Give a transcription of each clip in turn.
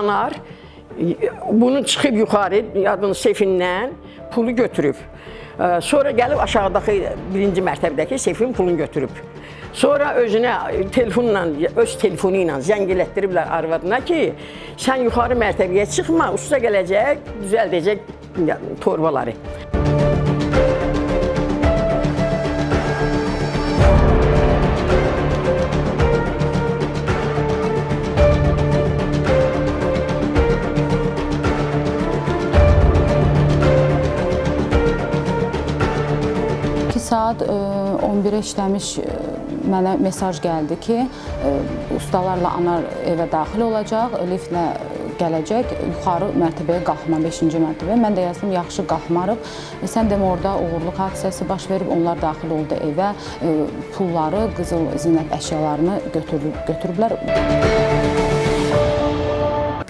anar bunu çıxıb yuxarı yadın sefindən pulu götürüb. Sonra gəlib aşağıdakı birinci mərtəbədəki sefin pulunu götürüb. Sonra özünə telefonla, öz telefonu ilə zəng elətdiriblər arvadına ki, sən yuxarı mərtəbəyə çıxma, usta gələcək, düzəldəcək torbaları. Saat 11-ə işləmiş mənə mesaj gəldi ki, ustalarla anar evə daxil olacaq, liftlə gələcək, yuxarı mərtəbəyə qalxma, 5-ci mərtəbəyə. Mən də yazdım, yaxşı qalxmarıq. Sən demə orada uğurluq hadisəsi baş verib, onlar daxil oldu evə, pulları, qızıl zinət əşyalarını götürüb, götürüblər.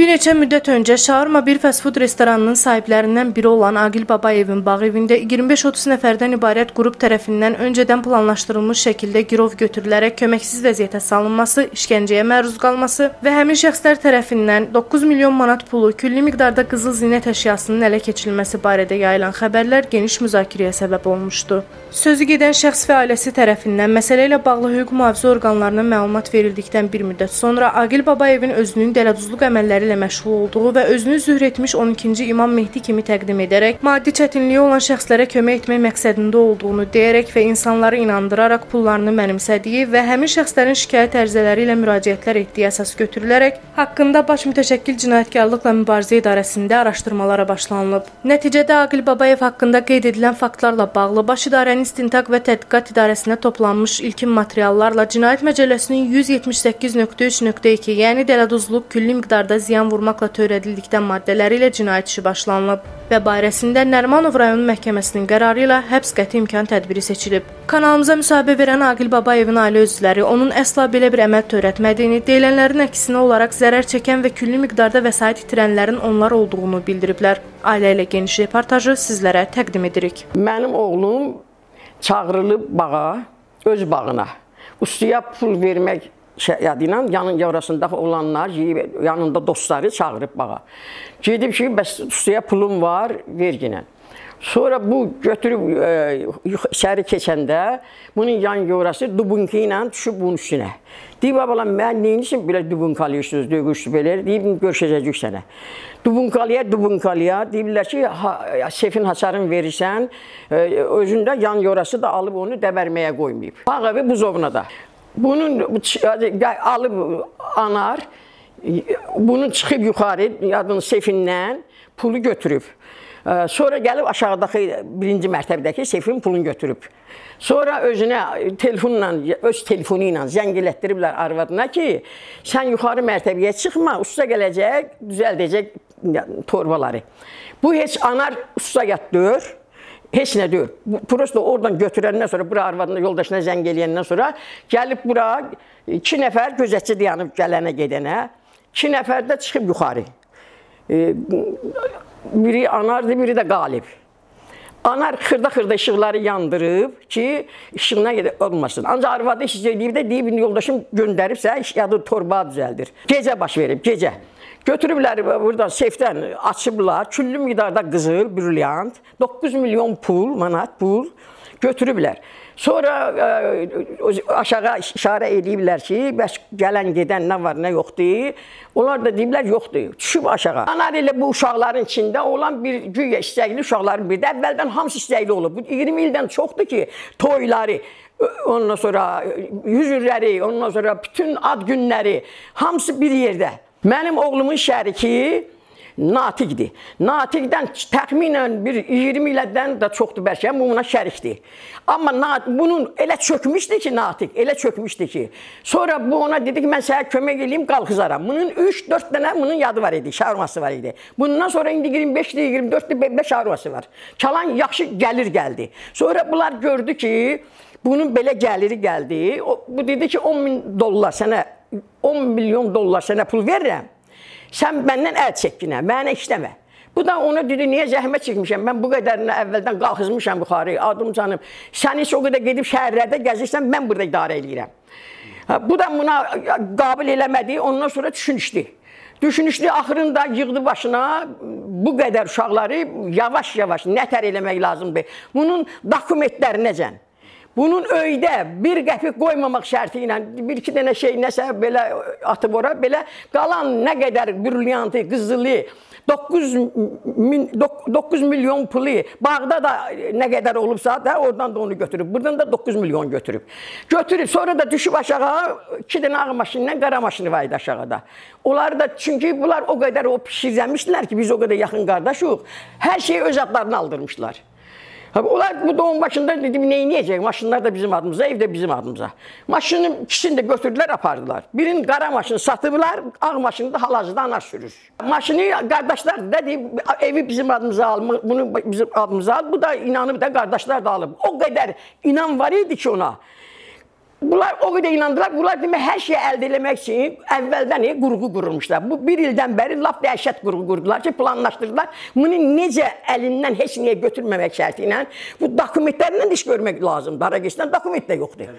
Bir neçə müddət öncə Şaurma bir fast food restoranının sahiblərindən biri olan Aqil Babayevin bağ evində 25-30 nəfərdən ibarət qrup tərəfindən öncədən planlaşdırılmış şəkildə girov götürülərək köməksiz vəziyyətə salınması, işgəncəyə məruz qalması və həmin şəxslər tərəfindən 9 milyon manat pulu, külli miqdarda qızıl zinət əşyasının ələ keçirilməsi barədə yayılan xəbərlər geniş müzakirəyə səbəb olmuşdu. Sözü gedən şəxs və ailəsi tərəfindən məsələ ilə bağlı hüquq mühafizə orqanlarına məlumat verildikdən bir müddət sonra Aqil Babayevin özünün dələduzluq əməlləri ilə məşğul olduğu və özünü zühr etmiş 12-ci İmam Mehdi kimi təqdim edərək maddi çətinliyi olan şəxslərə kömək etmək məqsədində olduğunu deyərək və insanları inandıraraq pullarını mənimsədiyi və həmin şəxslərin şikayət ərizələri ilə müraciətlər etdiyi əsas götürülərək haqqında baş mütəşəkkil cinayətkarlıqla mübarizə idarəsində araşdırmalara başlanılıb. Nəticədə Aqil Babayev haqqında qeyd edilən faktlarla bağlı Baş İdarənin İstintaq və Tədqiqat İdarəsinə toplanmış ilkin materiallarla Cinayət Məcəlləsinin 178.3.2, yəni dələduzluq külli miqdarda ziyan vurmaqla törədildikdən maddələri ilə cinayət işi başlanılıb və barəsində Nərimanov rayon məhkəməsinin qərarı ilə həbs qəti imkan tədbiri seçilib. Kanalımıza müsahibə verən Aqil Babayevin ailə üzvləri onun əsla belə bir əməl törətmədiyini, deyilənlərin əksinə olaraq zərər çəkən və külli miqdarda vəsait itirənlərin onlar olduğunu bildiriblər. Ailə ilə geniş reportajı sizlərə təqdim edirik. Mənim oğlum çağırılıb bağa, öz bağına. Ustaya pul vermək yadı ilə yanın yarasında olanlar, yanında dostları çağırıb bağa. Gedib ki, bəs ustaya pulum var, verginə. Sonra bu götürüb e, içəri keçəndə bunun yan yorası dubunki ilə düşüb bunun üstünə. Deyib, bala, mən neyinisin belə dubunkalıyırsınız, döyüşdü belə? Deyib, görüşəcəyik sənə. Dubunkalıya, dubunkalıya deyirlər ki, ha, sefin haçarını verirsən, e, özündə yan yorası da alıb onu dəbərməyə qoymayıb. Bağ evi buzovuna da. Bunun alıb anar, bunu çıxıb yuxarı, yadın sefindən pulu götürüb. Sonra gəlib aşağıdakı birinci mərtəbədəki sefin pulunu götürüb. Sonra özünə telefonla, öz telefonu ilə zəng elətdiriblər arvadına ki, sən yuxarı mərtəbəyə çıxma, usta gələcək, düzəldəcək torbaları. Bu heç anar usta yat deyir, heç nə deyir. Prosto oradan götürəndən sonra, bura arvadına, yoldaşına zəng eləyəndən sonra gəlib bura iki nəfər gözətçi dayanıb gələnə gedənə, iki nəfər də çıxıb yuxarı. Biri anardır, biri də qalib. Anar xırda-xırda işıqları yandırıb ki, işığına olmasın. Ancaq arvadı iş eləyib də deyib, yoldaşım göndəribsə, yadı torba düzəldir. Gecə baş verib, gecə. Götürüblər burada sefdən açıblar, küllü miqdarda qızıl, brilyant, 9 milyon pul, manat pul götürüblər. Sonra ə, e, aşağı işarə ediblər ki, bəs gələn gedən nə var, nə yoxdur. Onlar da deyiblər yoxdur. Düşüb aşağı. Anar elə bu uşaqların içində olan bir güya istəkli uşaqların biri də əvvəldən hamısı istəkli olub. Bu 20 ildən çoxdur ki, toyları ondan sonra yüzürləri, ondan sonra bütün ad günləri hamısı bir yerdə. Mənim oğlumun şəriki Natiqdir. Natiqdən təxminən bir 20 ildən də çoxdur bəlkə buna şərikdir. Amma bunun elə çökmüşdü ki, Natiq, elə çökmüşdü ki. Sonra bu ona dedi ki, mən sənə kömək eləyim, qalxızaram. Bunun 3-4 dənə bunun yadı var idi, şarması var idi. Bundan sonra indi 25-dir, 24-dir, 5 şarması var. Çalan yaxşı gəlir gəldi. Sonra bunlar gördü ki, bunun belə gəliri gəldi. O, bu dedi ki, 10 min dollar sənə 10 milyon dollar sənə pul verirəm. Sən məndən əl çəkinə, mənə işləmə. Bu da ona dedi, niyə zəhmət çəkmişəm? Mən bu qədərini əvvəldən qalxızmışam yuxarı, adım canım. Sən heç o qədər gedib şəhərlərdə gəzirsən, mən burada idarə eləyirəm. Bu da buna qabil eləmədi, ondan sonra düşünüşdü. Düşünüşlü axırında yığdı başına bu qədər uşaqları yavaş-yavaş nətər eləmək lazımdır. Bunun dokumentləri necə? Bunun öydə bir qəpik qoymamaq şərti ilə bir iki dənə şey nəsə belə atıb ora, belə qalan nə qədər brilliantı, qızılı, 9 min 9 milyon pulu bağda da nə qədər olubsa da oradan da onu götürüb. Buradan da 9 milyon götürüb. Götürüb sonra da düşüb aşağı 2 dənə ağ maşınla qara maşını var idi aşağıda. Onlar da çünki bunlar o qədər o pişirlənmişdilər ki, biz o qədər yaxın qardaşıq. Hər şeyi öz adlarına aldırmışlar. Ha, onlar bu doğum başında dedim neyi yiyecek? Maşınlar da bizim adımıza, ev de bizim adımıza. Maşının ikisini de götürdüler, apardılar. Birin qara maşını satıblar, ağ maşını da hal-hazırda anar sürür. Maşını qardaşlar dedi, evi bizim adımıza al, bunu bizim adımıza al. Bu da inanıb da qardaşlar da alıb. O qədər inan var idi ki ona. Bunlar o qədər inandılar. Bunlar demək hər şeyi əldə etmək üçün əvvəldən qurğu qurmuşlar. Bu bir ildən bəri lap dəhşət qurğu qurdular ki, planlaşdırdılar. Bunu necə əlindən heç niyə götürməmək şərti ilə bu dokumentlərlə iş görmək lazımdır. Araqistan dokument də yoxdur.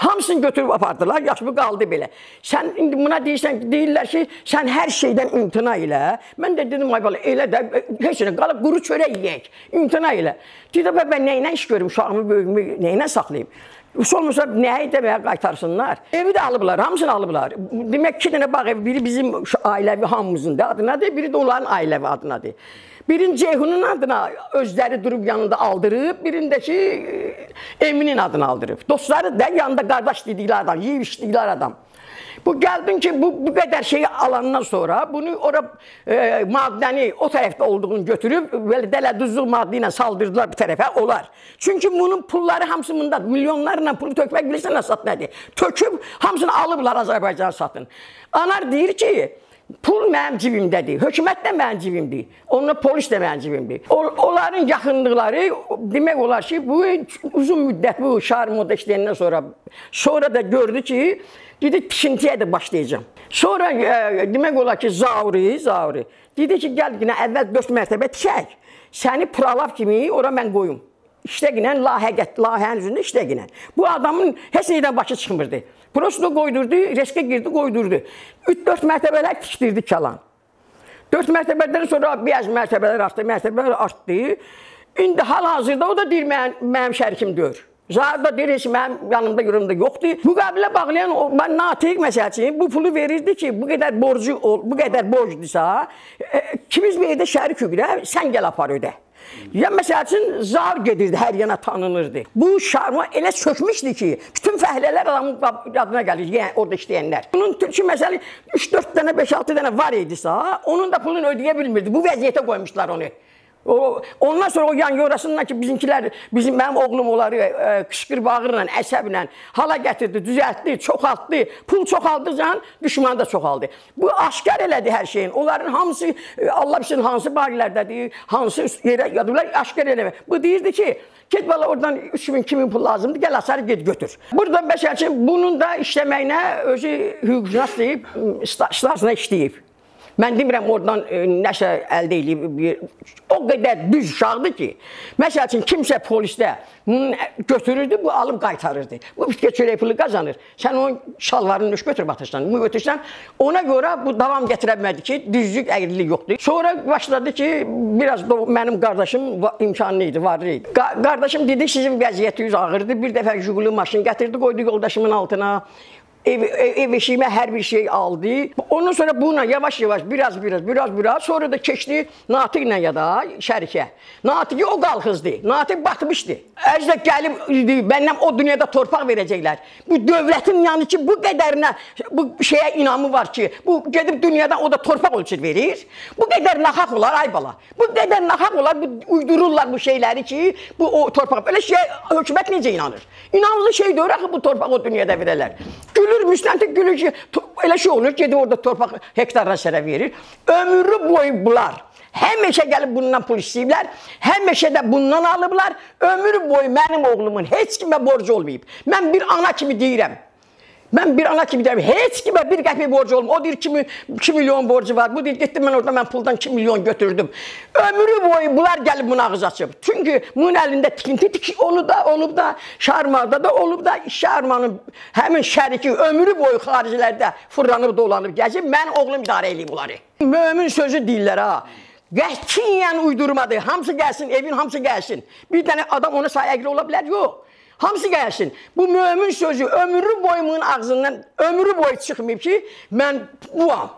Hamısını götürüb apardılar. Yaxşı bu qaldı belə. Sən indi buna deyirsən, deyirlər ki, sən hər şeydən imtina elə. Mən də dedim ay bala, elə də heç nə qalıb quru çörək yeyək. İmtina elə. Dedim mən nə ilə iş görüm, uşağımı, böyüyümü nə ilə saxlayım? Heç olmasa nəyi deməyə qaytarsınlar. Evi də alıblar, hamısını alıblar. Demək iki dənə bağ evi, biri bizim ailəvi hamımızın da adınadır, biri də onların ailəvi adınadır. Birini Ceyhunun adına özləri durub yanında aldırıb, birindəki Eminin adını aldırıb. Dostları da yanında qardaş dedikləri adam, yeyib içdikləri adam. Bu gəldin ki, bu bu qədər şeyi alandan sonra bunu ora e, maddəni o tərəfdə olduğunu götürüb belə dələduzluq maddi ilə saldırdılar bir tərəfə, olar. Çünki bunun pulları hamısı bundadır. Milyonlarla pulu tökmək bilirsən nə sat nədir? Töküb hamısını alıblar Azərbaycana satın. Anar deyir ki, Pul mənim cibimdədir. Hökumət də mənim cibimdir. Onlar polis də mənim cibimdir. Onların yaxınlıqları demək olar ki, bu uzun müddət bu şəhər moda işləyəndən sonra sonra da gördü ki, dedi tikintiyə də başlayacağam. Sonra e, demək olar ki, Zauri, Zauri dedi ki, gəl yenə əvvəl 4 mərtəbə tikək. Səni pralav kimi ora mən qoyum. İşləginə, lahəqət, lahənin üzündə işləginə. Bu adamın heç nədən başı çıxmırdı. Prosto qoydurdu, reşkə girdi, qoydurdu. 3-4 mərtəbələr tikdirdi kalan. 4 mərtəbədən sonra biraz mərtəbələr artdı, mərtəbələr artdı. İndi hal-hazırda o da deyir mənim, mənim şərikim deyir. Zahir da deyir ki, mənim yanımda yorumda yoxdur. Bu qabilə bağlayan o, mən natiq məsəlçi bu pulu verirdi ki, bu qədər borcu, bu qədər borcdursa, e, kimiz bir evdə şərik hüquqlə sən gəl apar ödə. Ya məsəl üçün zar gedirdi, hər yana tanınırdı. Bu şarma elə çökmüşdü ki, bütün fəhlələr adamın adına gəlir, yəni orada işləyənlər. Bunun türkü məsələ 3-4 dənə, 5-6 dənə var idisə, onun da pulunu ödəyə bilmirdi. Bu vəziyyətə qoymuşlar onu. O, ondan sonra o yan yorasından ki bizimkilər, bizim mənim oğlum onları e, qışqır bağırla, əsəblə hala gətirdi, düzəltdi, çoxaltdı. Pul çoxaldıqca düşman da çoxaldı. Bu aşkar elədi hər şeyin. Onların hamısı e, Allah bilsin hansı bağilərdədir, hansı yerə yadılar aşkar eləmə. Bu deyirdi ki, get bala oradan 3000 2000 pul lazımdır, gəl asarı get götür. Burada məsələn bunun da işləməyinə özü hüquqşünas deyib, stajına işləyib. Mən demirəm oradan e, nəsə əldə eləyib bir o qədər düz uşaqdır ki, məsəl üçün kimsə polisdə götürürdü, bu alıb qaytarırdı. Bu bitkə çörək pulu qazanır. Sən onun şalvarını nöş götürüb atırsan, bunu götürsən, ona görə bu davam gətirə bilmədi ki, düzlük, əqillik yoxdur. Sonra başladı ki, biraz da mənim qardaşım imkanlı idi, varlı idi. Qa qardaşım dedi, sizin vəziyyətiniz ağırdır. Bir dəfə Jiguli maşın gətirdi, qoydu yoldaşımın altına. Ev, ev, ev eşiğime her bir şey aldı. Ondan sonra buna yavaş yavaş biraz biraz biraz biraz sonra da keçdi Natiqlə ya da şərikə. Natiqi o qalxızdı. Natiq batmışdı. Əcdə gəlib məndən o dünyada torpaq verəcəklər. Bu dövlətin yanı ki bu qədərinə bu şeyə inamı var ki, bu gedib dünyadan o da torpaq ölçür verir. Bu qədər naxaq olar ay bala. Bu qədər naxaq olar, bu uydururlar bu şeyləri ki, bu o torpaq belə şey hökumət necə inanır? İnanılı şey deyir axı bu torpaq o dünyada verərlər. Gül Gülür müstəntiq gülür ki, elə şey olur, gedir orada torpaq hektarla sərə verir. Ömrü boyu bunlar həmişə gəlib bundan pul istəyiblər, həmişə də bundan alıblar. Ömür boyu mənim oğlumun heç kimə borcu olmayıb. Mən bir ana kimi deyirəm. Mən bir ana kimi deyirəm, heç kimə bir qəpik borcu olmur. O deyir 2, 2 milyon borcu var. Bu deyir getdim mən orada mən puldan 2 milyon götürdüm. Ömrü boyu bunlar gəlib bunu ağız açıb. Çünki bunun əlində tikinti tik onu da olub da Şarmada da olub da Şarmanın həmin şəriki ömrü boyu xaricilərdə fırlanıb dolanıb gəzib. Mən oğlum idarə eləyib bunları. Mömin sözü deyirlər ha. Qətiyyən uydurmadı. Hamısı gəlsin, evin hamısı gəlsin. Bir dənə adam ona sayəqli ola bilər? Yox. Hamısı gəlsin. Bu mömin sözü ömrü boyumun ağzından ömrü boyu çıxmayıb ki, mən buam.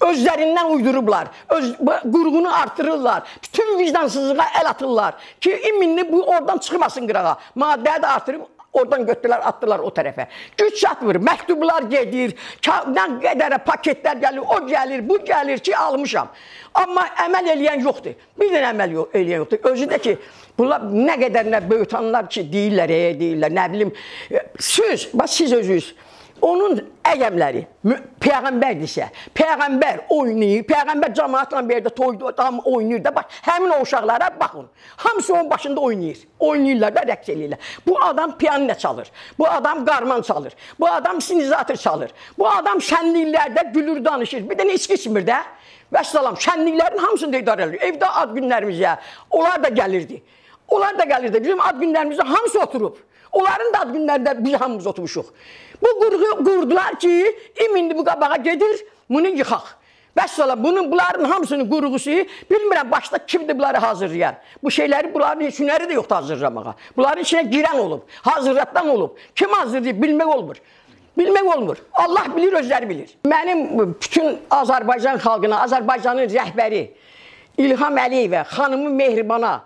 Özlərindən uydurublar. Öz qurğunu artırırlar. Bütün vicdansızlığa əl atırlar ki, iminli bu oradan çıxmasın qırağa. Maddəyə də artırıb Oradan götürdülər, atdılar o tərəfə. Güc çatmır, məktublar gedir, nə qədərə paketlər gəlir, o gəlir, bu gəlir ki, almışam. Amma əməl eləyən yoxdur. Bir dənə əməl yox, eləyən yoxdur. Özü də ki, bunlar nə qədər nə böyütanlar ki, deyirlər, e, deyirlər, nə bilim, söz, bax siz özünüz onun əqəmləri peyğəmbərdirsə, peyğəmbər oynayır, peyğəmbər cəmaatla bir yerdə toyda tam oynayır da bax, həmin o uşaqlara baxın. Hamısı onun başında oynayır. Oynayırlar da rəqs eləyirlər. Bu adam piano çalır. Bu adam qarman çalır. Bu adam sinizatör çalır. Bu adam şənliklərdə gülür, danışır. Bir dənə içki içmir də. Vəssalam, şənliklərin hamısını da idarə edir. Evdə ad günlərimizə onlar da gəlirdi. Onlar da gəlirdi. Bizim ad günlərimizdə hamısı oturub. Onların da ad günlərində biz hamımız oturmuşuq. Bu qurğu qurdular ki, imindi bu qabağa gedir, bunu yıxaq. Vəssalam, bunun bunların hamısının qurğusu, bilmirəm başda kimdir bunları hazırlayan. Bu şeyləri bunların heç hünəri də yoxdur hazırlamağa. Bunların içinə girən olub, hazırlatdan olub. Kim hazırlayıb bilmək olmur. Bilmək olmur. Allah bilir, özləri bilir. Mənim bütün Azərbaycan xalqına, Azərbaycanın rəhbəri İlham Əliyevə, xanımı Mehribana,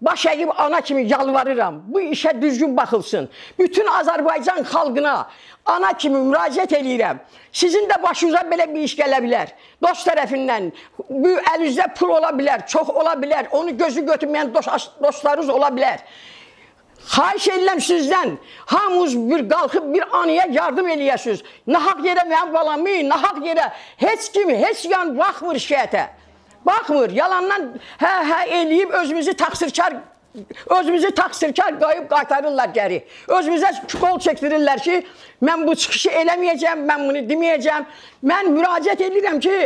Baş əyib ana kimi yalvarıram. Bu işə düzgün baxılsın. Bütün Azərbaycan xalqına ana kimi müraciət eləyirəm. Sizin də başınıza belə bir iş gələ bilər. Dost tərəfindən bu əlinizdə pul ola bilər, çox ola bilər. Onu gözü götürməyən dost, dostlarınız ola bilər. Xahiş edirəm sizdən, hamınız bir qalxıb bir anıya yardım eləyəsiniz. Nahaq yerə mənim balamı, nahaq yerə heç kim, heç yan baxmır şikayətə. Baxmır, yalandan hə hə eləyib özümüzü təqsirkar özümüzü təqsirkar qayıb qaytarırlar geri. Özümüzə qol çəkdirirlər ki, mən bu çıxışı eləməyəcəm, mən bunu deməyəcəm. Mən müraciət edirəm ki,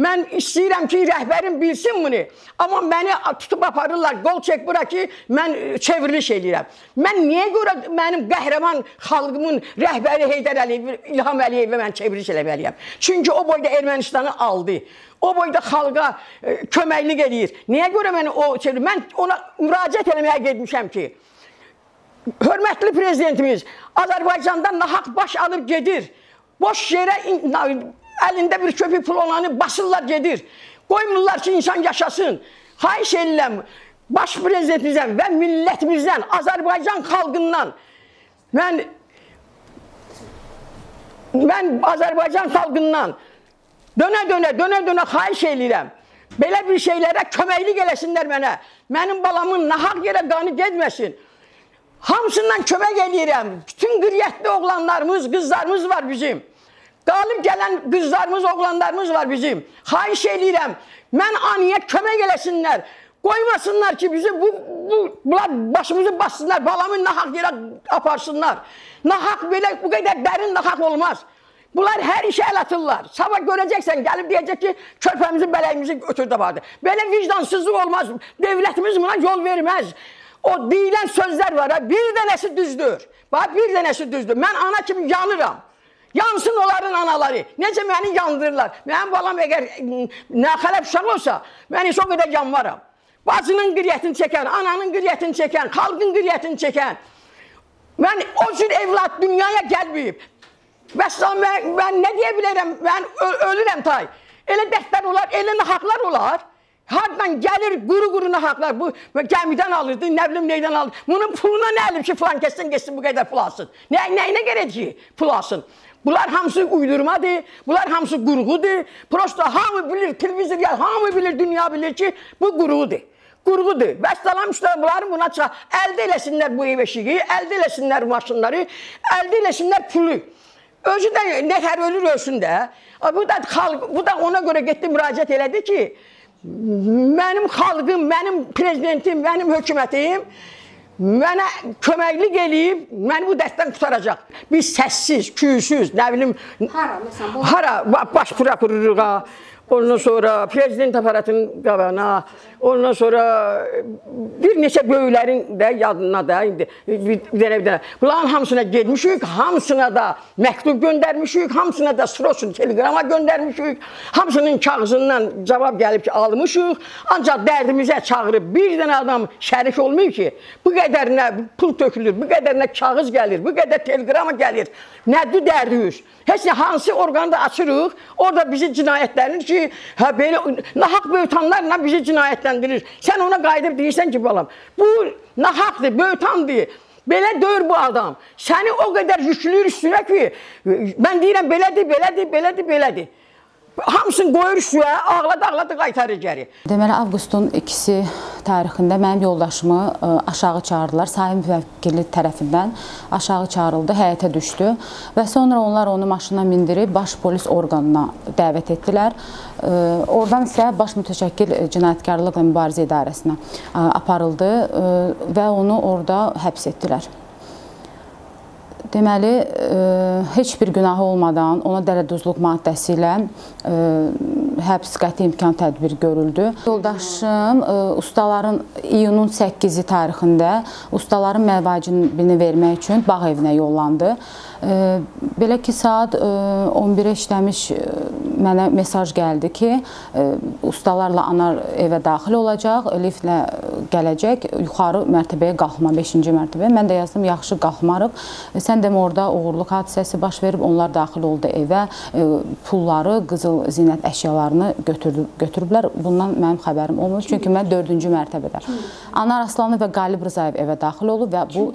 mən istəyirəm ki, rəhbərim bilsin bunu. Amma məni tutub aparırlar, qol çək bura ki, mən çevriliş eləyirəm. Mən niyə görə mənim qəhrəman xalqımın rəhbəri Heydər Əliyev, İlham Əliyevə mən çevriliş eləməliyəm? Çünki o boyda Ermənistanı aldı. O boyda xalqa e, köməklik eləyir. Niyə görə mən o şey, mən ona müraciət eləməyə getmişəm ki, hörmətli prezidentimiz Azərbaycandan nahaq baş alıb gedir. Boş yerə əlində bir köpük pul olanı basırlar gedir. Qoymurlar ki, insan yaşasın. Xahiş edirəm baş prezidentimizdən və millətimizdən, Azərbaycan xalqından mən mən Azərbaycan xalqından Dönə dönə, dönə dönə xahiş eləyirəm. Belə bir şeylərə köməklik eləsinlər mənə. Mənim balamın nahaq yerə qanı getməsin. Hamısından kömək eləyirəm. Bütün qüriyyətli oğlanlarımız, qızlarımız var bizim. Qalib gələn qızlarımız, oğlanlarımız var bizim. Xahiş eləyirəm. Mən aniyə kömək eləsinlər. Qoymasınlar ki, bizi bu, bu bunlar başımızı bassınlar, balamı nahaq yerə aparsınlar. Nahaq belə bu qədər dərin nahaq olmaz. Bunlar hər işə əl atırlar. Sabah görəcəksən, gəlib deyəcək ki, körpəmizi, bələyimizi götürdü apardı. Belə vicdansızlıq olmaz. Devlətimiz buna yol verməz. O deyilən sözlər var, bir dənəsi düzdür. Bax, bir dənəsi düzdür. Mən ana kimi yanıram. Yansın onların anaları. Necə məni yandırırlar. Mənim balam əgər naxələb uşaq olsa, mən heç o qədər yanmaram. Bacının qiriyyətini çəkən, ananın qiriyyətini çəkən, xalqın qiriyyətini çəkən. Mən o cür evlad dünyaya gəlməyib. Vəssalam, mən, mən nə deyə bilərəm? Mən ölürəm tay. Elə dərdlər olar, elə nahaqlar olar. Hardan gəlir quru-quru nahaqlar. Bu gəmidən alırdı, nə bilim neydən alırdı. Bunun puluna nə elib ki, falan kəsdən geçsin bu qədər pul alsın. Nə, nəyinə gerək ki, pul alsın? Bunlar hamısı uydurmadır, bunlar hamısı qurğudur. Prosta hamı bilir, televizor gəl, hamı bilir, dünya bilir ki, bu qurğudur. Qurğudur. Vəssalam işte bunların buna çıxa. Əldə eləsinlər bu ev eşiği, əldə eləsinlər maşınları, əldə eləsinlər pulu. Özü də nətər ölür ölsün də. Bu da xalq, bu da ona görə getdi müraciət elədi ki, mənim xalqım, mənim prezidentim, mənim hökumətim mənə köməklik eləyib, məni bu dərddən qurtaracaq. Biz səssiz, küysüz, nə bilim, Hara, məsələn, hara ba- baş prokurorluğa, ondan sonra prezident aparatının qabağına, ondan sonra bir neçə böyüklərin də yadına da indi bir dənə bir dənə. Bunların hamısına getmişik, hamısına da məktub göndərmişik, hamısına da sroçun teleqrama göndərmişik. Hamısının kağızından cavab gəlib ki, almışıq. Ancaq dərdimizə çağırıb bir dənə adam şərik olmayıb ki, bu qədərinə pul tökülür, bu qədərinə kağız gəlir, bu qədər teleqrama gəlir. Nədir dərdiniz? Heç nə hansı orqanda açırıq, orada bizi cinayətlənir ki, hə belə nahaq böhtanlarla bizi cinayətləndirir. Sən ona qayıdıb deyirsən ki, balam, bu nahaqdır, böhtandır. Belə deyir bu adam. Səni o qədər yükləyir üstünə ki, mən deyirəm belədir, belədir, belədir, belədir. Hamısını qoyur üstünə, ağladı, ağladı, qaytarır geri. Deməli avqustun 2-si tarixində mənim yoldaşımı ə, aşağı çağırdılar. Sahib müvəkkili tərəfindən aşağı çağırıldı, həyətə düşdü və sonra onlar onu maşına mindirib baş polis orqanına dəvət etdilər. Oradan isə baş mütəşəkkil cinayətkarlıqla mübarizə idarəsinə ə, aparıldı ə, və onu orada həbs etdilər. Deməli, ə, heç bir günahı olmadan ona dələduzluq maddəsi ilə həbs qəti imkan tədbir görüldü. Yoldaşım ustaların iyunun 8-i tarixində ustaların məvacibini vermək üçün bağ evinə yollandı. Belə ki, saat ə, 11-ə işləmiş ə, mənə mesaj gəldi ki, ə, ustalarla anar evə daxil olacaq, liftlə gələcək, yuxarı mərtəbəyə qalxma, 5-ci mərtəbəyə. Mən də yazdım, yaxşı qalxmarıq. Sən demə orada oğurluq hadisəsi baş verib, onlar daxil oldu evə, pulları, qızıl zinət əşyalarını götürdü, götürüblər. Bundan mənim xəbərim olmur, çünki mən 4-cü mərtəbədə. Anar Aslanov və Qalib Rzayev evə daxil olub və bu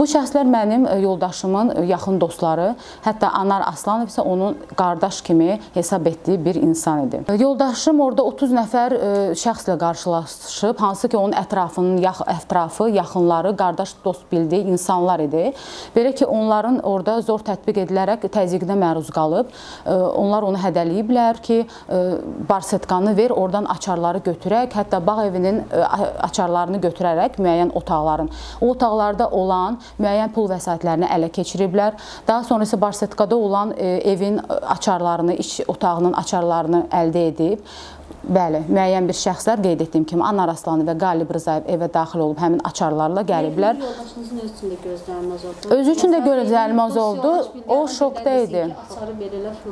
Bu şəxslər mənim ə, yoldaşımın ə, yaxın dostları, hətta Anar Aslanov isə onun qardaş kimi hesab etdiyi bir insan idi. Ə, Yoldaşım orada 30 nəfər şəxslə qarşılaşıb, hansı ki onun ətrafının yax ətrafı, yaxınları, qardaş dost bildiyi insanlar idi. Belə ki onların orada zor tətbiq edilərək təzyiqinə məruz qalıb. Onlar onu hədələyiblər ki, barsetkanı ver, oradan açarları götürək, hətta bağ evinin açarlarını götürərək müəyyən otaqların, o otaqlarda olan müəyyən pul vəsaitlərini ələ keçiriblər. Daha sonra isə barsetkada olan e, evin açarlarını, iş otağının açarlarını əldə edib. Bəli, müəyyən bir şəxslər qeyd etdiyim kimi Anar Aslanı və Qalib Rzayev evə daxil olub həmin açarlarla gəliblər. Yoldaşınızın öz üçün də gözlənilməz oldu. Özü üçün də gözlənilməz oldu. O şokda idi.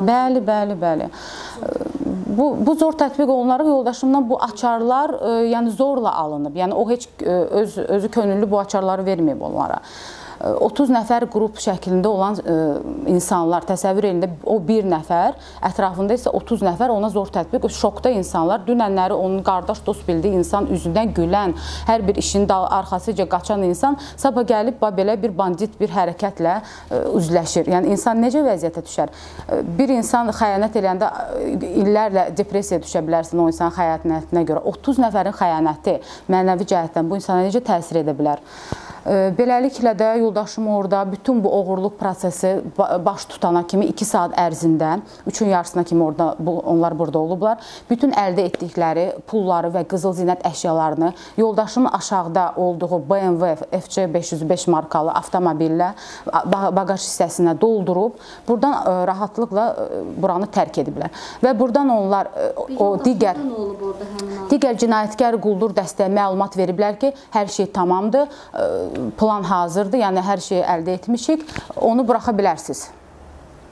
Bəli, bəli, bəli. Bu bu zor tətbiq olunaraq yoldaşımdan bu açarlar ə, yəni zorla alınıb. Yəni o heç ə, öz özü könüllü bu açarları verməyib onlara. Ə, 30 nəfər qrup şəklində olan insanlar təsəvvür edin də o bir nəfər, ətrafında isə 30 nəfər ona zor tətbiq, şokda insanlar. Dünənləri onun qardaş dost bildiyi insan üzündən gülən, hər bir işin arxasıca qaçan insan sabah gəlib belə bir bandit bir hərəkətlə üzləşir. Yəni insan necə vəziyyətə düşər? Bir insan xəyanət edəndə ə, illərlə depressiyaya düşə bilərsən o insanın xəyanətinə görə. 30 nəfərin xəyanəti mənəvi cəhətdən bu insana necə təsir edə bilər? Beləliklə də yoldaşım orada bütün bu oğurluq prosesi ba- baş tutana kimi 2 saat ərzində, 3-ün yarısına kimi orada bu, onlar burada olublar. Bütün əldə etdikləri pulları və qızıl zinət əşyalarını yoldaşımın aşağıda olduğu BMW FC 505 markalı avtomobillə ba- baqaj hissəsinə doldurub burdan ə, rahatlıqla ə, buranı tərk ediblər. Və burdan onlar ə, o digər? Digər cinayətkar quldur dəstəyə məlumat veriblər ki, hər şey tamamdır, plan hazırdır, yəni hər şeyi əldə etmişik, onu buraxa bilərsiniz.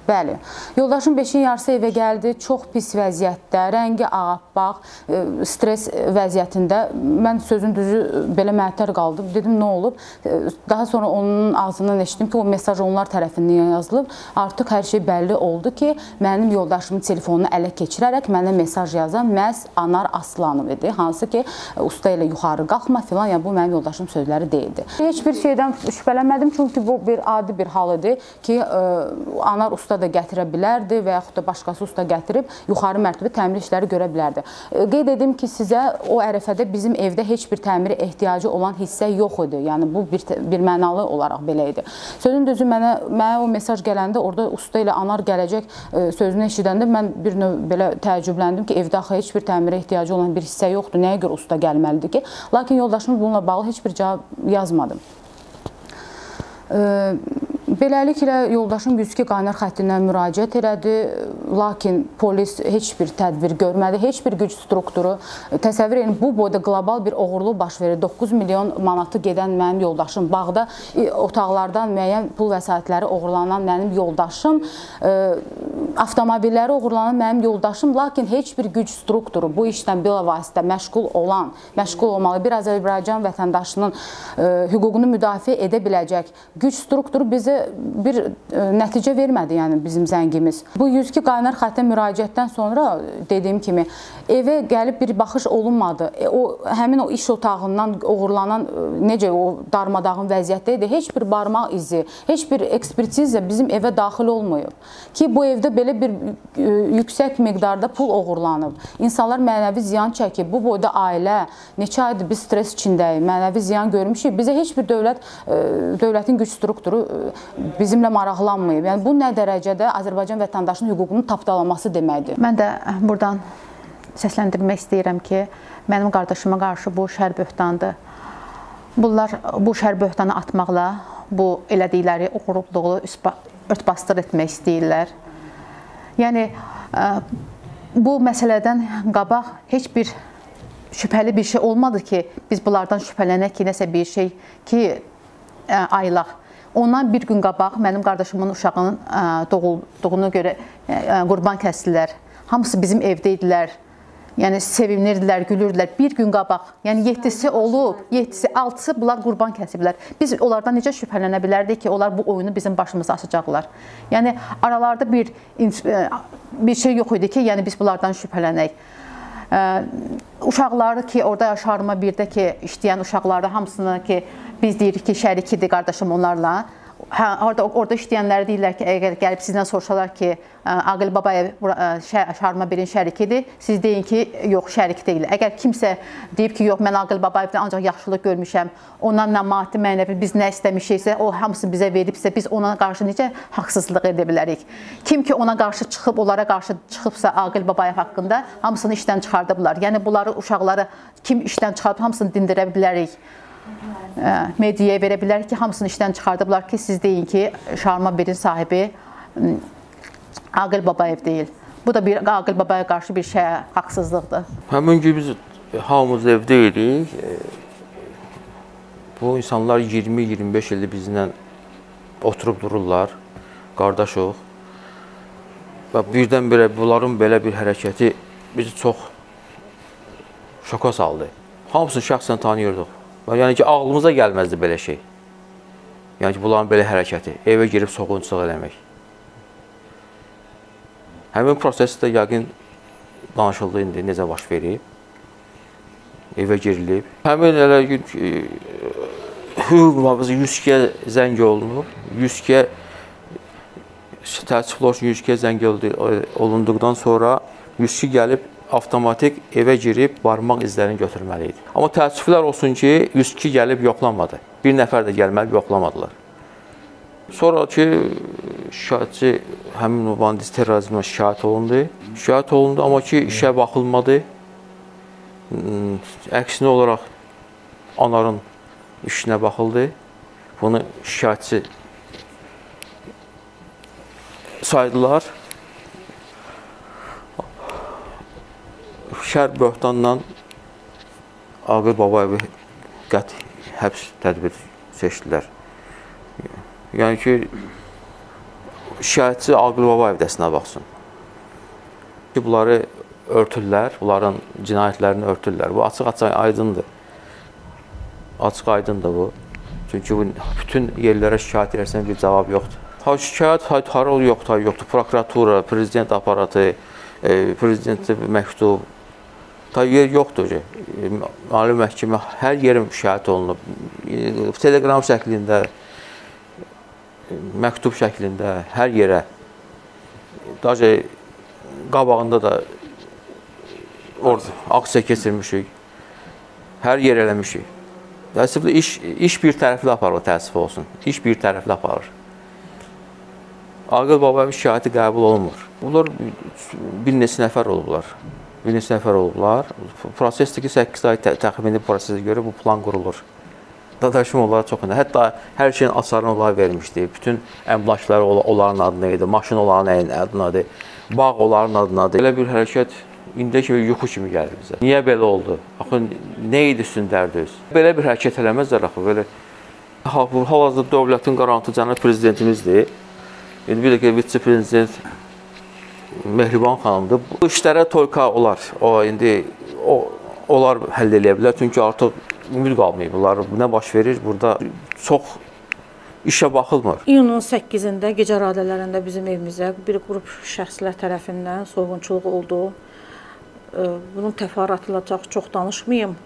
Bəli. Yoldaşım 5-in yarısı evə gəldi, çox pis vəziyyətdə, rəngi ağappaq, ə, stres vəziyyətində. Mən sözün düzü belə məhtər qaldım. Dedim, nə olub? Ə, Daha sonra onun ağzından eşitdim ki, o mesaj onlar tərəfindən yazılıb. Artıq hər şey bəlli oldu ki, mənim yoldaşımın telefonunu ələ keçirərək mənə mesaj yazan məhz Anar Aslanov idi. Hansı ki, usta ilə yuxarı qalxma filan, yəni bu mənim yoldaşım sözləri deyildi. Heç bir şeydən şübhələnmədim çünki bu bir adi bir hal idi ki, ə, Anar usta usta da gətirə bilərdi və yaxud da başqası usta gətirib yuxarı mərtəbə təmir işləri görə bilərdi. E, Qeyd edim ki, sizə o ərəfədə bizim evdə heç bir təmirə ehtiyacı olan hissə yox idi. Yəni bu bir bir mənalı olaraq belə idi. Sözün düzü mənə mənə o mesaj gələndə orada usta ilə anar gələcək e, sözünü eşidəndə mən bir növ belə təəccübləndim ki, evdə axı heç bir təmirə ehtiyacı olan bir hissə yoxdur. Nəyə görə usta gəlməlidir ki? Lakin yoldaşım bununla bağlı heç bir cavab yazmadı. Beləliklə yoldaşım 102 qaynar xəttindən müraciət elədi, lakin polis heç bir tədbir görmədi, heç bir güc strukturu. Təsəvvür edin, bu boyda qlobal bir oğurluq baş verir. 9 milyon manatı gedən mənim yoldaşım, bağda e, otaqlardan müəyyən pul vəsaitləri oğurlanan mənim yoldaşım, e, avtomobilləri oğurlanan mənim yoldaşım, lakin heç bir güc strukturu bu işlə bilavasitə məşğul olan, məşğul olmalı bir Azərbaycan vətəndaşının e, hüququnu müdafiə edə biləcək güc strukturu bizə bir ə, nəticə vermədi, yəni bizim zəngimiz. Bu 102 qaynar xəttə müraciətdən sonra dediyim kimi evə gəlib bir baxış olunmadı. E, o həmin o iş otağından oğurlanan ə, necə o darmadağın vəziyyətdə idi. Heç bir barmaq izi, heç bir ekspertiza bizim evə daxil olmayıb. Ki bu evdə belə bir ə, yüksək miqdarda pul oğurlanıb. İnsanlar mənəvi ziyan çəkib. Bu boyda ailə neçə aydır biz stres içindəyik, mənəvi ziyan görmüşük. Bizə heç bir dövlət ə, dövlətin güc strukturu bizimlə maraqlanmayıb. Yəni bu nə dərəcədə Azərbaycan vətəndaşının hüququnun tapdalaması deməkdir. Mən də buradan səsləndirmək istəyirəm ki, mənim qardaşıma qarşı bu şər böhtandır. Bunlar bu şər böhtanı atmaqla bu elədikləri oğurluqluğu örtbasdır etmək istəyirlər. Yəni bu məsələdən qabaq heç bir şübhəli bir şey olmadı ki, biz bunlardan şübhələnək ki, nəsə bir şey ki aylaq. Ondan bir gün qabaq mənim qardaşımın uşağının doğulduğuna görə qurban kəsdilər. Hamısı bizim evdə idilər. Yəni sevinirdilər, gülürdülər. Bir gün qabaq, yəni 7-si olub, 7-si, 6-sı bunlar qurban kəsiblər. Biz onlardan necə şübhələnə bilərdik ki, onlar bu oyunu bizim başımıza açacaqlar. Yəni aralarda bir bir şey yox idi ki, yəni biz bunlardan şübhələnək. Uşaqları ki, orada yaşarma birdə ki, işləyən uşaqları hamısını ki, biz deyirik ki, şərikidir qardaşım onlarla. Hə, orada orada işləyənlər deyirlər ki, əgər gəlib sizdən soruşsalar ki, Aqil Babayev Şarma 1-in şərikidir, siz deyin ki, yox, şərik deyil. Əgər kimsə deyib ki, yox, mən Aqil Babayevdən ancaq yaxşılıq görmüşəm, ondan nə maddi mənəvi biz nə istəmişiksə, o hamısını bizə veribsə, biz ona qarşı necə haqsızlıq edə bilərik? Kim ki ona qarşı çıxıb, onlara qarşı çıxıbsa Aqil Babayev haqqında hamısını işdən çıxardıblar. Yəni bunları uşaqları kim işdən çıxarıb hamısını dindirə bilərik mediaya verə bilər ki, hamısını işdən çıxardıblar ki, siz deyin ki, Şarma 1-in sahibi Aqil Babayev deyil. Bu da bir Aqil Babaya qarşı bir şey haqsızlıqdır. Həmin gün biz hamımız evdə idik. Bu insanlar 20-25 ildir bizlə oturub dururlar, qardaşıq. Və birdən-birə bunların belə bir hərəkəti bizi çox şoka saldı. Hamısını şəxsən tanıyırdıq. Yəni ki, ağlımıza gəlməzdi belə şey. Yəni ki, bunların belə hərəkəti, evə girib soğunçuluq eləmək. Həmin prosesdə yəqin danışıldı indi necə baş verib. Evə girilib. Həmin elə gün hüquq mühafizə 102-yə zəng olunub. 102-yə təəssüflər olsun 102-yə zəng olunduqdan sonra 102 gəlib avtomatik evə girib barmaq izlərini götürməli idi. Amma təəssüflər olsun ki, 102 gəlib yoxlamadı. Bir nəfər də gəlməli yoxlamadılar. Sonrakı şikayətçi həmin o vandist terrorizmə şikayət olundu. Şikayət olundu, amma ki, işə baxılmadı. Əksinə olaraq anarın işinə baxıldı. Bunu şikayətçi saydılar. Şər böhtanla Aqil Babayevi qəti həbs tədbir seçdilər. Yəni ki, şikayətçi Aqil Babayev dəsinə baxsın. Ki, bunları örtürlər, bunların cinayətlərini örtürlər. Bu açıq-açıq aydındır. Açıq aydındır bu. Çünki bu bütün yerlərə şikayət edirsən bir cavab yoxdur. Ha şikayət hara yoxdur, yoxdur. Prokuratura, prezident aparatı, e, prezidentə məktub, ta yer yoxdur ki, ali məhkəmə hər yerə şikayət olunub. Telegram şəklində, məktub şəklində hər yerə Daha qabağında da orada aksiya keçirmişik. Hər yer eləmişik. Təəssüflə iş iş bir tərəfli aparılır, təəssüf olsun. İş bir tərəfli aparılır. Aqil Babayevin şikayəti qəbul olunmur. Bunlar bir neçə nəfər olublar. Bir neçə nəfər olublar. Prosesdəki 8 ay tə təxmini prosesə görə bu plan qurulur. Dadaşım onlara çox önemli. Hətta hər şeyin açarını onlar vermişdi. Bütün əmlakları onların adına idi. Maşın onların adına idi. Bağ onların adına idi. Belə bir hərəkət indi kimi yuxu kimi gəlir bizə. Niyə belə oldu? Axı nə idi sündərdiniz? Belə bir hərəkət eləməzlər axı. Belə hal-hazırda dövlətin qarantı cənab prezidentimizdir. İndi bir də ki, vitse-prezident Mehriban xanımdır. Bu işlərə toyka olar. O indi o onlar həll edə bilər. Çünki artıq ümid qalmayıb. Bunlar nə baş verir? Burada çox işə baxılmır. İyunun 8-də gecə radələrində bizim evimizə bir qrup şəxslər tərəfindən soyğunçuluq oldu. Bunun təfərrüatı ilə çox, çox danışmayım.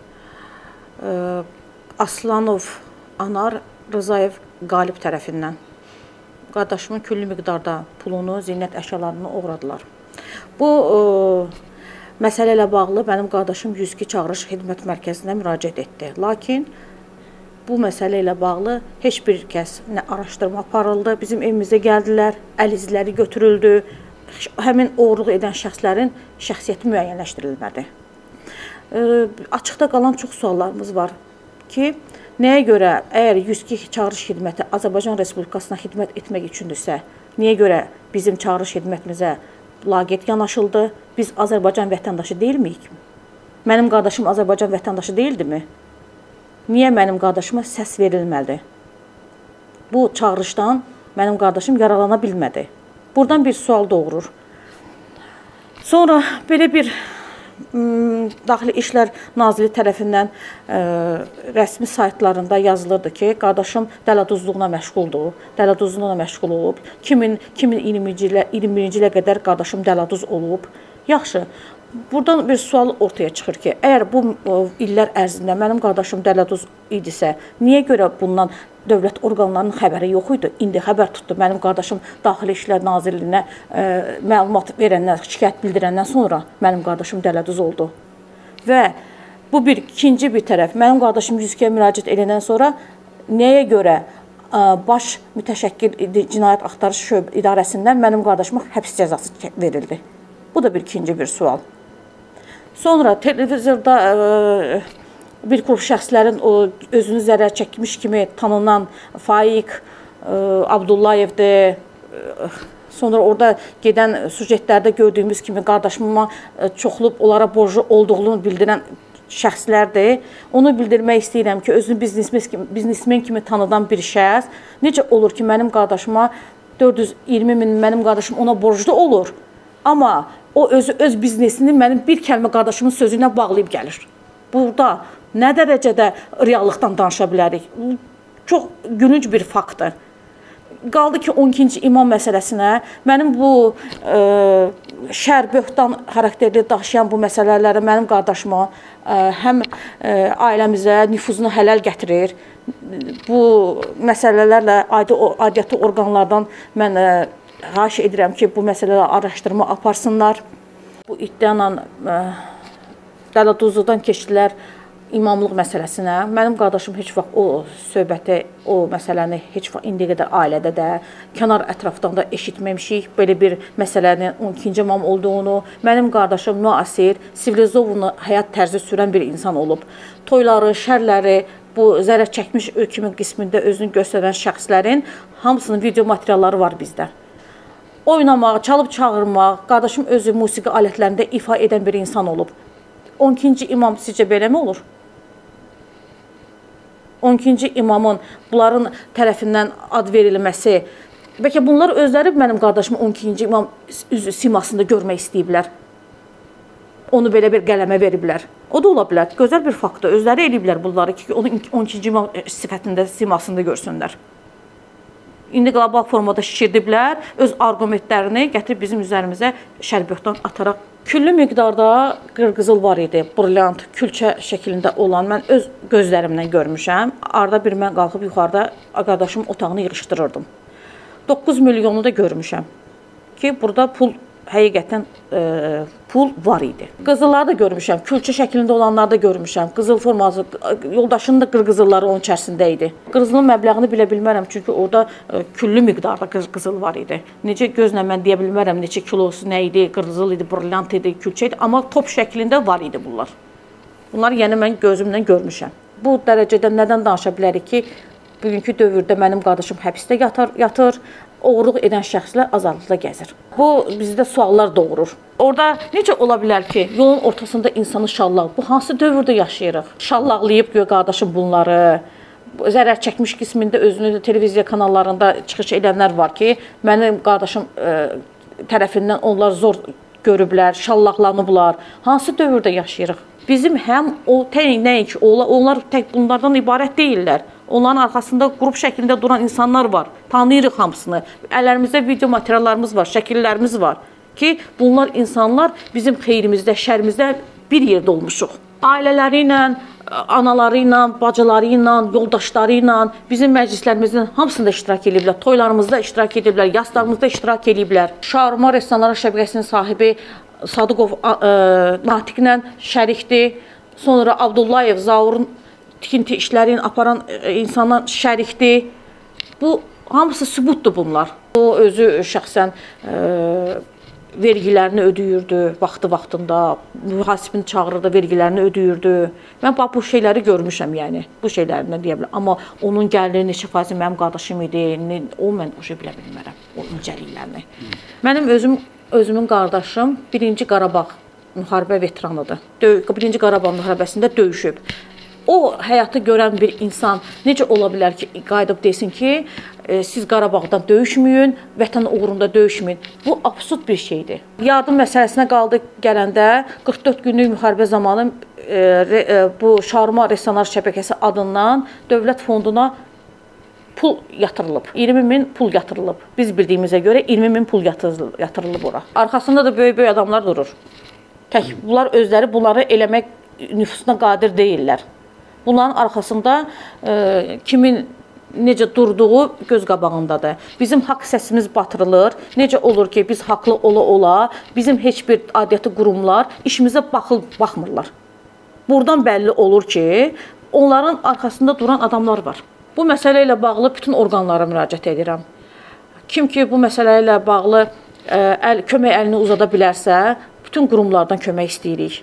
Aslanov Anar Rızayev Qalib tərəfindən qardaşımın küllü miqdarda pulunu, zinət əşyalarını oğradılar. Bu ə, məsələ ilə bağlı mənim qardaşım 102 çağırış xidmət mərkəzinə müraciət etdi. Lakin bu məsələ ilə bağlı heç bir kəs nə araşdırma aparıldı, bizim evimizə gəldilər, əl izləri götürüldü, həmin oğurluq edən şəxslərin şəxsiyyəti müəyyənləşdirilmədi. Ə, açıqda qalan çox suallarımız var ki, Nəyə görə əgər 102 çağırış xidməti Azərbaycan Respublikasına xidmət etmək üçündürsə, niyə görə bizim çağırış xidmətimizə laqeyd yanaşıldı? Biz Azərbaycan vətəndaşı deyilmiyik? Mənim qardaşım Azərbaycan vətəndaşı deyildimi? Niyə mənim qardaşıma səs verilmədi? Bu çağırışdan mənim qardaşım yararlana bilmədi. Burdan bir sual doğurur. Sonra belə bir Daxili İşlər Nazirliyi tərəfindən ə, rəsmi saytlarında yazılırdı ki, qardaşım dələduzluqla məşğuldur, dələduzluqla məşğul olub. 2000 2020-ci ilə 21-ci ilə qədər qardaşım dələduz olub. Yaxşı. Buradan bir sual ortaya çıxır ki, əgər bu illər ərzində mənim qardaşım dələduz idisə, niyə görə bundan dövlət orqanlarının xəbəri yox idi? İndi xəbər tutdu. Mənim qardaşım Daxili İşlər Nazirliyinə ə, məlumat verəndən, şikayət bildirəndən sonra mənim qardaşım dələduz oldu. Və bu bir ikinci bir tərəf. Mənim qardaşım 102-yə müraciət edəndən sonra nəyə görə ə, baş mütəşəkkil cinayət axtarış şöb idarəsindən mənim qardaşıma həbs cəzası verildi? Bu da bir ikinci bir sual. Sonra televizorda ə, bir qrup şəxslərin o özünü zərər çəkmiş kimi tanınan Faiq ə, Abdullayevdir. Sonra orada gedən sujetlərdə gördüyümüz kimi qardaşıma çoxlu onlara borcu olduğunu bildirən şəxslərdir. Onu bildirmək istəyirəm ki, özünü biznesmen kimi, biznesmen kimi tanıdan bir şəxs necə olur ki, mənim qardaşıma 420 min mənim qardaşım ona borclu olur. Amma o özü öz biznesini mənim bir kəlmə qardaşımın sözü ilə bağlayıb gəlir. Burada nə dərəcədə reallıqdan danışa bilərik? Çox gülünc bir faktdır. Qaldı ki 12-ci imam məsələsinə mənim bu ə, şər böhtan xarakterli daşıyan bu məsələləri mənim qardaşıma ə, həm ə, ailəmizə nüfuzunu hələl gətirir. Bu məsələlərlə adi aidiyyatı orqanlardan mən ə, xahiş edirəm ki, bu məsələdə araşdırma aparsınlar. Bu iddiayla Dələduzluqdan keçdilər imamlıq məsələsinə. Mənim qardaşım heç vaxt o söhbəti, o məsələni heç vaxt indiyə qədər ailədə də, kənar ətrafdan da eşitməmişik. Belə bir məsələnin 12-ci imam olduğunu. Mənim qardaşım müasir, sivilizovunu həyat tərzi sürən bir insan olub. Toyları, şərləri, bu zərər çəkmiş hökümün qismində özünü göstərən şəxslərin hamısının video materialları var bizdə oynamaq, çalıb çağırmaq, qardaşım özü musiqi alətlərində ifa edən bir insan olub. 12-ci imam sizcə beləmi olur? 12-ci imamın bunların tərəfindən ad verilməsi, bəlkə bunlar özləri mənim qardaşımı 12-ci imam üzü simasında görmək istəyiblər. Onu belə bir qələmə veriblər. O da ola bilər. Gözəl bir faktdır. Özləri eləyiblər bunları ki, onu 12-ci imam sifətində, simasında görsünlər. İndi qlobal formada şişirdiblər, öz arqumentlərini gətirib bizim üzərimizə şərbətdən ataraq Küllü miqdarda qırqızıl var idi, brilliant, külçə şəklində olan. Mən öz gözlərimlə görmüşəm. Arda bir mən qalxıb yuxarıda qardaşım otağını yığışdırırdım. 9 milyonu da görmüşəm ki, burada pul həqiqətən e, pul var idi. Qızılları da görmüşəm, külçə şəklində olanları da görmüşəm. Qızıl forması, yoldaşının da qırqızılları onun içərisində idi. Qızılın məbləğini bilə bilmərəm, çünki orada e, küllü miqdarda qız- qızıl var idi. Necə gözlə mən deyə bilmərəm neçə kilosu nə idi, qızıl idi, brilliant idi, külçə idi, amma top şəklində var idi bunlar. Bunları yəni mən gözümlə görmüşəm. Bu dərəcədə nədən danışa bilərik ki, bugünkü dövrdə mənim qardaşım həbsdə yatır, yatır, oğurluq edən şəxslər azadlıqda gəzir. Bu bizdə suallar doğurur. Orda necə ola bilər ki, yolun ortasında insanı şallaq, bu hansı dövrdə yaşayırıq? Şallaqlayıb göy qardaşım bunları bu zərər çəkmiş qismində özünü televiziya kanallarında çıxış edənlər var ki, mənim qardaşım ə, tərəfindən onlar zor görüblər, şallaqlanıblar. Hansı dövrdə yaşayırıq? Bizim həm o nəinki onlar tək bunlardan ibarət deyillər. Onların arxasında qrup şəklində duran insanlar var. Tanıyırıq hamısını. Əllərimizdə video materiallarımız var, şəkillərimiz var ki, bunlar insanlar bizim xeyrimizdə, şərimizdə bir yerdə olmuşuq. Ailələri ilə, anaları ilə, bacıları ilə, yoldaşları ilə bizim məclislərimizin hamısında iştirak ediblər. Toylarımızda iştirak ediblər, yaslarımızda iştirak ediblər. Şarma restoranları şəbəkəsinin sahibi Sadıqov ə, Natiqlə şərikdir. Sonra Abdullayev Zaurun tikinti işlərini aparan ə, insanlar şərikdir. Bu hamısı sübutdur bunlar. O özü şəxsən ə, vergilərini ödəyirdi vaxtı-vaxtında, mühasibini çağırırdı, vergilərini ödəyirdi. Mən bax bu şeyləri görmüşəm, yəni. Bu şeylərini deyə bilərəm. Amma onun gəliri neçə faizi mənim qardaşım idi, o mən o şey bilə bilmərəm, o incəliklərini. Mənim özüm özümün qardaşım 1-ci Qarabağ müharibə veteranıdır. Döy 1-ci Qarabağ müharibəsində döyüşüb. O həyatı görən bir insan necə ola bilər ki, qayıdıb desin ki, e, siz Qarabağdan döyüşməyin, vətən uğrunda döyüşməyin. Bu absurd bir şeydir. Yardım məsələsinə qaldı gələndə 44 günlük müharibə zamanı e, e, bu Şarma Restoran şəbəkəsi adından dövlət fonduna pul yatırılıb. 20 min pul yatırılıb. Biz bildiyimizə görə 20 min pul yatırılıb ora. Arxasında da böyük-böyük adamlar durur. Tək bunlar özləri bunları eləmək nüfusuna qadir deyillər. Bunların arxasında e, kimin necə durduğu göz qabağındadır. Bizim haqq səsimiz batırılır. Necə olur ki, biz haqlı ola-ola bizim heç bir aidiyyəti qurumlar işimizə baxıl baxmırlar. Buradan bəlli olur ki, onların arxasında duran adamlar var. Bu məsələ ilə bağlı bütün orqanlara müraciət edirəm. Kim ki bu məsələ ilə bağlı ə, əl kömək əlini uzada bilərsə, bütün qurumlardan kömək istəyirik.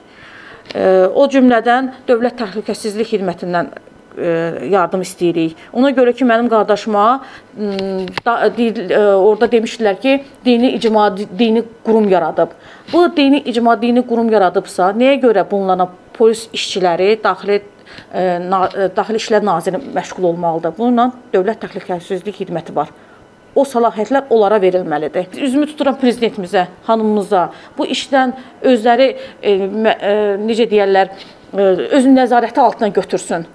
O cümlədən Dövlət Təhlükəsizlik Xidmətindən ə, yardım istəyirik. Ona görə ki, mənim qardaşıma da, dil, ə, orada demişdilər ki, dini icma dini qurum yaradıb. Bu dini icma dini qurum yaradıbsa, nəyə görə bunlara polis işçiləri, daxili ə, Daxili İşlər Naziri məşğul olmalıdır. Bununla Dövlət Təhlükəsizlik Xidməti var. O səlahiyyətlər onlara verilməlidir. Üzümü tuturam prezidentimizə, xanımımıza. Bu işdən özləri e, e, necə deyirlər, e, özünü nəzarəti altına götürsün.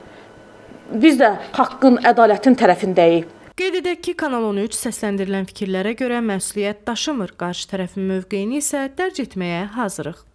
Biz də haqqın, ədalətin tərəfindəyik. Qeyd edək ki, Kanal 13 səsləndirilən fikirlərə görə məsuliyyət daşımır, qarşı tərəfin mövqeyini isə dərc etməyə hazırıq.